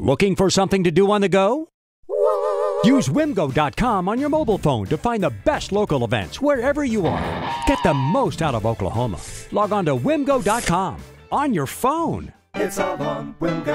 Looking for something to do on the go? Use wimgo.com on your mobile phone to find the best local events wherever you are. Get the most out of Oklahoma. Log on to wimgo.com on your phone. It's all on Wimgo.